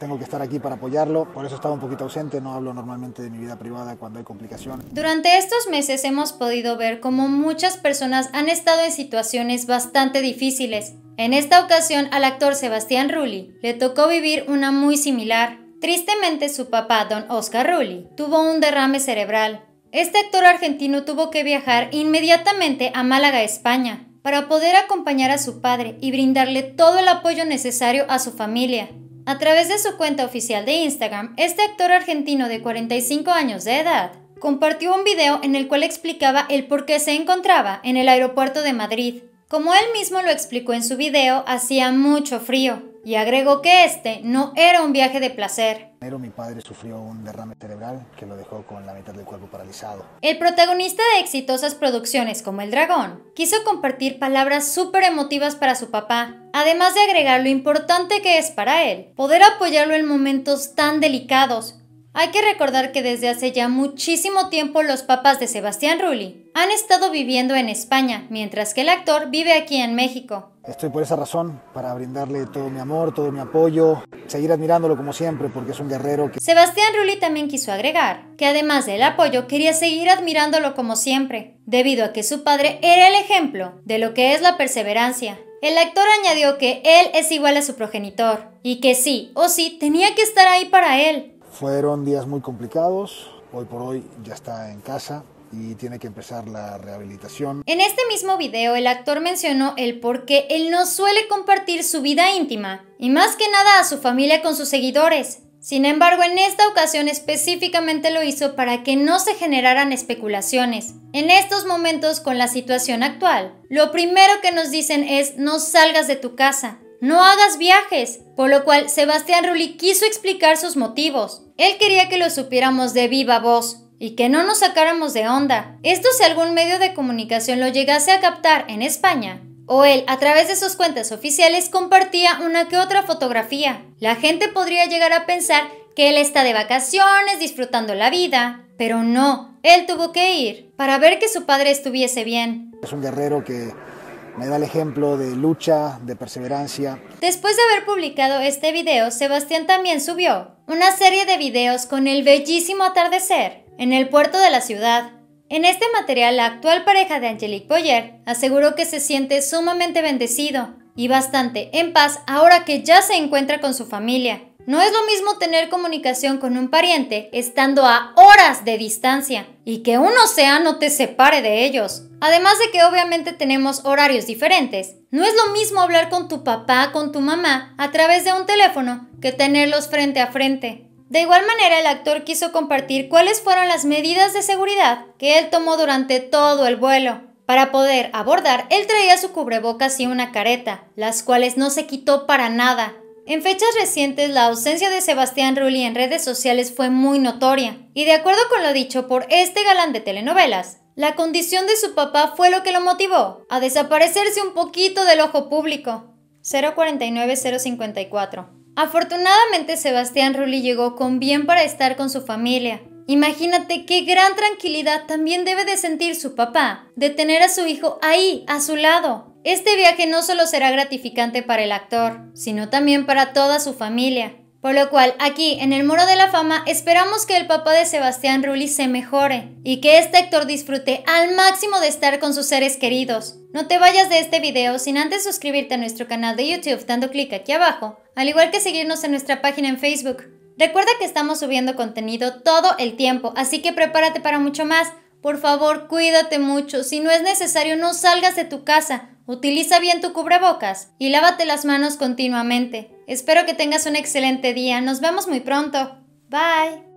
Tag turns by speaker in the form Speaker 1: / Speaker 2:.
Speaker 1: tengo que estar aquí para apoyarlo, por eso estaba un poquito ausente, no hablo normalmente de mi vida privada cuando hay complicaciones.
Speaker 2: Durante estos meses hemos podido ver cómo muchas personas han estado en situaciones bastante difíciles. En esta ocasión al actor Sebastián Rulli le tocó vivir una muy similar. Tristemente su papá, don Oscar Rulli, tuvo un derrame cerebral. Este actor argentino tuvo que viajar inmediatamente a Málaga, España, para poder acompañar a su padre y brindarle todo el apoyo necesario a su familia. A través de su cuenta oficial de Instagram, este actor argentino de 45 años de edad compartió un video en el cual explicaba el por qué se encontraba en el aeropuerto de Madrid. Como él mismo lo explicó en su video, hacía mucho frío, y agregó que este no era un viaje de placer.
Speaker 1: Mi padre sufrió un derrame cerebral que lo dejó con la mitad del cuerpo paralizado.
Speaker 2: El protagonista de exitosas producciones como El Dragón quiso compartir palabras súper emotivas para su papá, además de agregar lo importante que es para él poder apoyarlo en momentos tan delicados hay que recordar que desde hace ya muchísimo tiempo los papás de Sebastián Rulli han estado viviendo en España, mientras que el actor vive aquí en México.
Speaker 1: Estoy por esa razón, para brindarle todo mi amor, todo mi apoyo, seguir admirándolo como siempre, porque es un guerrero que...
Speaker 2: Sebastián Rulli también quiso agregar que además del apoyo quería seguir admirándolo como siempre, debido a que su padre era el ejemplo de lo que es la perseverancia. El actor añadió que él es igual a su progenitor, y que sí o sí tenía que estar ahí para él,
Speaker 1: fueron días muy complicados, hoy por hoy ya está en casa y tiene que empezar la rehabilitación.
Speaker 2: En este mismo video el actor mencionó el por qué él no suele compartir su vida íntima y más que nada a su familia con sus seguidores. Sin embargo, en esta ocasión específicamente lo hizo para que no se generaran especulaciones. En estos momentos con la situación actual, lo primero que nos dicen es no salgas de tu casa, no hagas viajes, por lo cual Sebastián Rulli quiso explicar sus motivos. Él quería que lo supiéramos de viva voz y que no nos sacáramos de onda. Esto si algún medio de comunicación lo llegase a captar en España, o él a través de sus cuentas oficiales compartía una que otra fotografía. La gente podría llegar a pensar que él está de vacaciones disfrutando la vida, pero no, él tuvo que ir para ver que su padre estuviese bien.
Speaker 1: Es un guerrero que me da el ejemplo de lucha, de perseverancia.
Speaker 2: Después de haber publicado este video, Sebastián también subió una serie de videos con el bellísimo atardecer en el puerto de la ciudad. En este material, la actual pareja de Angelique Boyer aseguró que se siente sumamente bendecido y bastante en paz ahora que ya se encuentra con su familia. No es lo mismo tener comunicación con un pariente estando a horas de distancia y que un océano te separe de ellos. Además de que obviamente tenemos horarios diferentes. No es lo mismo hablar con tu papá, con tu mamá, a través de un teléfono, que tenerlos frente a frente. De igual manera, el actor quiso compartir cuáles fueron las medidas de seguridad que él tomó durante todo el vuelo. Para poder abordar, él traía su cubrebocas y una careta, las cuales no se quitó para nada. En fechas recientes, la ausencia de Sebastián Rulli en redes sociales fue muy notoria, y de acuerdo con lo dicho por este galán de telenovelas, la condición de su papá fue lo que lo motivó a desaparecerse un poquito del ojo público. 049054. Afortunadamente Sebastián Rulli llegó con bien para estar con su familia. Imagínate qué gran tranquilidad también debe de sentir su papá, de tener a su hijo ahí, a su lado, este viaje no solo será gratificante para el actor, sino también para toda su familia. Por lo cual, aquí, en el Muro de la Fama, esperamos que el papá de Sebastián Rulli se mejore y que este actor disfrute al máximo de estar con sus seres queridos. No te vayas de este video sin antes suscribirte a nuestro canal de YouTube dando clic aquí abajo, al igual que seguirnos en nuestra página en Facebook. Recuerda que estamos subiendo contenido todo el tiempo, así que prepárate para mucho más. Por favor, cuídate mucho. Si no es necesario, no salgas de tu casa. Utiliza bien tu cubrebocas y lávate las manos continuamente. Espero que tengas un excelente día. Nos vemos muy pronto. Bye.